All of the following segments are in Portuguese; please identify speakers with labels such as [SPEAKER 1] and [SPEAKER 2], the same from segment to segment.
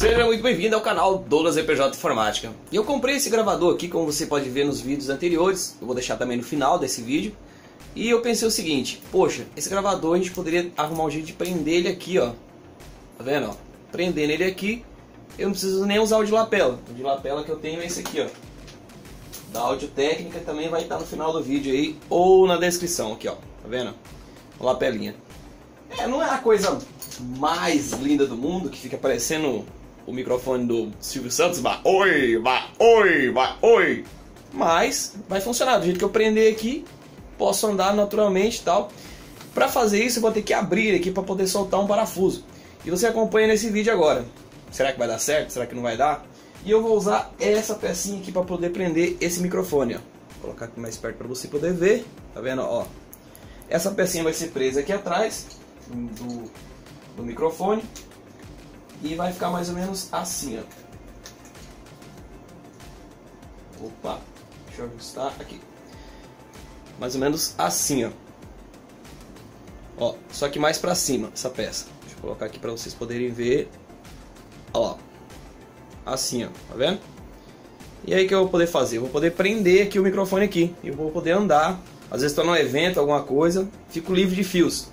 [SPEAKER 1] Seja muito bem-vindo ao canal Douglas EPJ Informática. Eu comprei esse gravador aqui, como você pode ver nos vídeos anteriores, eu vou deixar também no final desse vídeo. E eu pensei o seguinte, poxa, esse gravador a gente poderia arrumar um jeito de prender ele aqui, ó. Tá vendo, ó? Prender nele aqui, eu não preciso nem usar o de lapela. O de lapela que eu tenho é esse aqui, ó. Da áudio técnica também vai estar no final do vídeo aí, ou na descrição aqui, ó. Tá vendo? O lapelinha. É, não é a coisa mais linda do mundo, que fica parecendo o microfone do Silvio Santos, vai oi, vai oi, vai oi. Mas vai funcionar do jeito que eu prender aqui, posso andar naturalmente e tal. Para fazer isso eu vou ter que abrir aqui para poder soltar um parafuso. E você acompanha nesse vídeo agora. Será que vai dar certo? Será que não vai dar? E eu vou usar essa pecinha aqui para poder prender esse microfone, ó. Vou colocar aqui mais perto para você poder ver. Tá vendo, ó? Essa pecinha vai ser presa aqui atrás do, do microfone e vai ficar mais ou menos assim, ó. Opa, deixa eu ajustar aqui. Mais ou menos assim, ó. Ó, só que mais pra cima, essa peça. Deixa eu colocar aqui pra vocês poderem ver. Ó, assim, ó, tá vendo? E aí que eu vou poder fazer? Eu vou poder prender aqui o microfone aqui. E vou poder andar. Às vezes estou num evento, alguma coisa, fico livre de fios.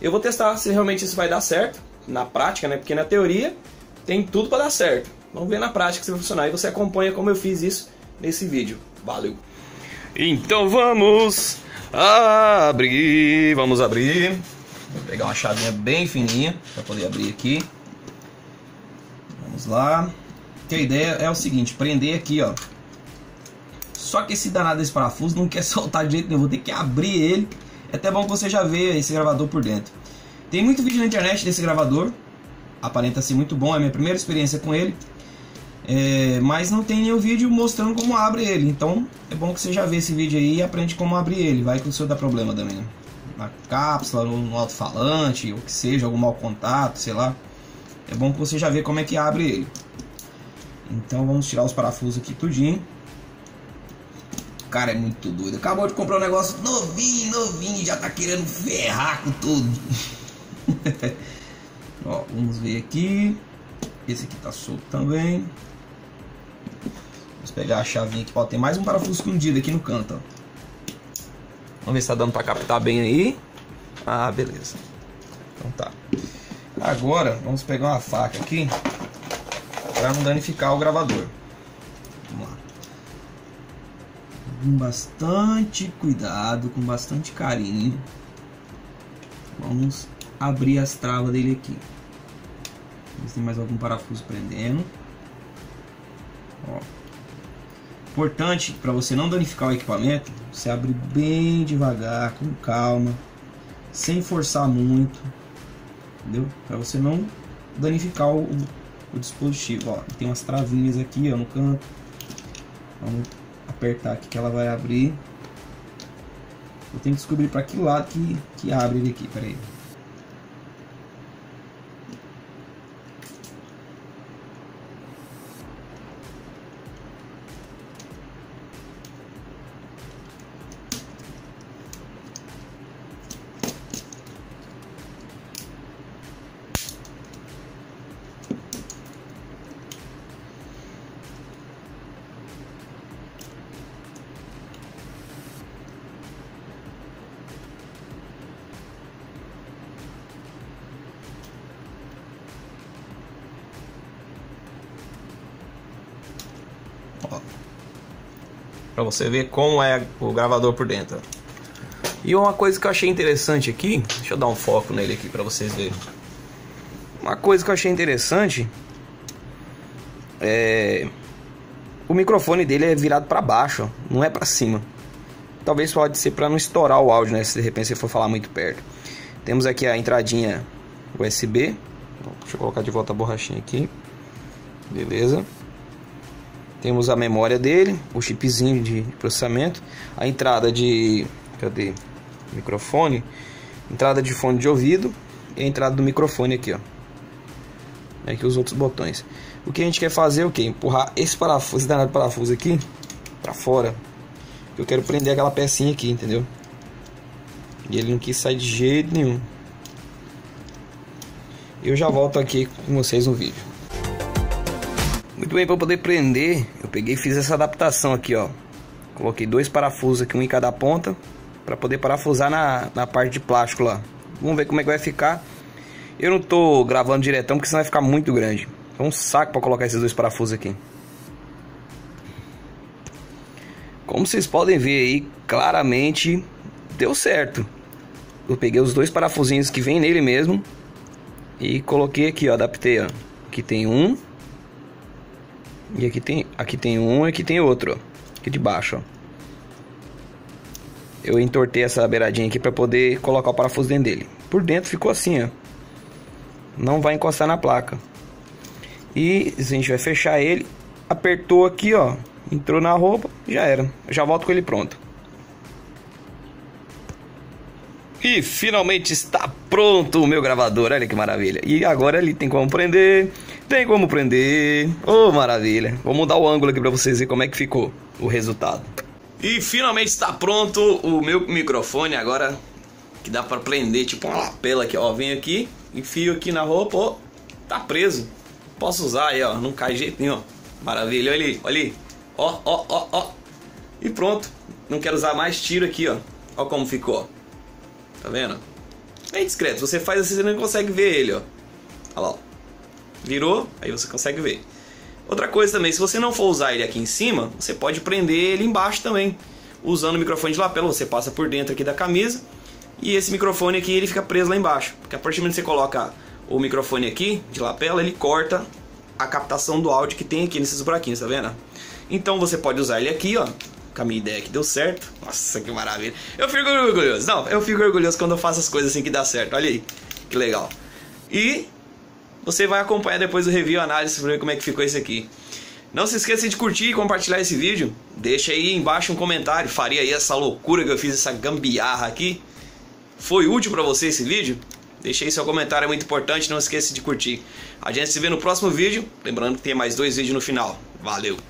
[SPEAKER 1] Eu vou testar se realmente isso vai dar certo na prática, né? Porque na teoria tem tudo para dar certo. Vamos ver na prática se vai funcionar. E você acompanha como eu fiz isso nesse vídeo. Valeu! Então vamos abrir, vamos abrir. Vou pegar uma chavinha bem fininha para poder abrir aqui. Vamos lá. Que a ideia é o seguinte, prender aqui, ó. Só que esse danado desse parafuso não quer soltar de jeito nenhum, vou ter que abrir ele. É até bom que você já vê esse gravador por dentro. Tem muito vídeo na internet desse gravador, aparenta ser muito bom, é a minha primeira experiência com ele. É, mas não tem nenhum vídeo mostrando como abre ele, então é bom que você já vê esse vídeo aí e aprende como abrir ele, vai que o seu dá problema também. Né? Na cápsula, no alto-falante, ou que seja, algum mau contato, sei lá. É bom que você já vê como é que abre ele. Então vamos tirar os parafusos aqui tudinho. O cara é muito doido. Acabou de comprar um negócio novinho, novinho, já tá querendo ferrar com tudo. Ó, vamos ver aqui. Esse aqui tá solto também. Vamos pegar a chavinha aqui. Ó, tem mais um parafuso escondido aqui no canto. Ó. Vamos ver se tá dando para captar bem aí. Ah, beleza. Então tá. Agora, vamos pegar uma faca aqui para não danificar o gravador. Vamos lá. Com bastante cuidado, com bastante carinho. Vamos abrir as travas dele aqui. Ver se tem mais algum parafuso prendendo. Ó. Importante para você não danificar o equipamento, você abre bem devagar, com calma, sem forçar muito, entendeu? Para você não danificar o, o dispositivo. Ó, tem umas travinhas aqui ó, no canto. Vamos apertar aqui que ela vai abrir. Eu tenho que descobrir para que lado que, que abre ele aqui. Peraí. Para você ver como é o gravador por dentro. E uma coisa que eu achei interessante aqui, deixa eu dar um foco nele aqui para vocês verem. Uma coisa que eu achei interessante é o microfone dele é virado para baixo, não é para cima. Talvez pode ser para não estourar o áudio, né, se de repente você for falar muito perto. Temos aqui a entradinha USB. Deixa eu colocar de volta a borrachinha aqui. Beleza. Temos a memória dele, o chipzinho de processamento, a entrada de cadê? Microfone, entrada de fone de ouvido e a entrada do microfone aqui, ó. Aqui os outros botões. O que a gente quer fazer é o que? Empurrar esse parafuso, esse danado parafuso aqui para fora. Eu quero prender aquela pecinha aqui, entendeu? E ele não quis sair de jeito nenhum. Eu já volto aqui com vocês no vídeo. Muito bem, para poder prender, eu peguei e fiz essa adaptação aqui, ó. Coloquei dois parafusos aqui, um em cada ponta, para poder parafusar na, na parte de plástico lá. Vamos ver como é que vai ficar. Eu não tô gravando diretão, porque senão vai ficar muito grande. É um saco para colocar esses dois parafusos aqui. Como vocês podem ver aí, claramente deu certo. Eu peguei os dois parafusinhos que vem nele mesmo e coloquei aqui, ó, adaptei, ó. Aqui tem um e aqui tem, aqui tem um e aqui tem outro. Aqui de baixo, ó. Eu entortei essa beiradinha aqui para poder colocar o parafuso dentro dele. Por dentro ficou assim, ó. Não vai encostar na placa. E a gente vai fechar ele. Apertou aqui, ó. Entrou na roupa, já era. Já volto com ele pronto. E finalmente está pronto o meu gravador, olha que maravilha. E agora ele tem como prender, tem como prender. Oh, maravilha. Vou mudar o ângulo aqui para vocês verem como é que ficou o resultado. E finalmente está pronto o meu microfone agora que dá para prender, tipo uma lapela aqui, ó. Vem aqui, enfio aqui na roupa, ó, tá preso. Posso usar aí, ó, não cai jeito nenhum, ó. Maravilha, olha ali, olha ali. Ó, ó, ó, ó. E pronto. Não quero usar mais, tiro aqui, ó. Ó como ficou. Tá vendo? Bem discreto. Você faz assim, você não consegue ver ele, ó. Olha lá, ó. Virou, aí você consegue ver. Outra coisa também, se você não for usar ele aqui em cima, você pode prender ele embaixo também. Usando o microfone de lapela, você passa por dentro aqui da camisa e esse microfone aqui ele fica preso lá embaixo. Porque a partir do momento que você coloca o microfone aqui de lapela, ele corta a captação do áudio que tem aqui nesses buraquinhos, tá vendo? Então você pode usar ele aqui, ó. Com a minha ideia que deu certo. Nossa, que maravilha. Eu fico orgulhoso. Não, eu fico orgulhoso quando eu faço as coisas assim que dá certo. Olha aí, que legal. E você vai acompanhar depois o review, análise, para ver como é que ficou esse aqui. Não se esqueça de curtir e compartilhar esse vídeo. Deixa aí embaixo um comentário. Faria aí essa loucura que eu fiz, essa gambiarra aqui. Foi útil para você esse vídeo? Deixe aí seu comentário, é muito importante. Não esqueça de curtir. A gente se vê no próximo vídeo. Lembrando que tem mais dois vídeos no final. Valeu!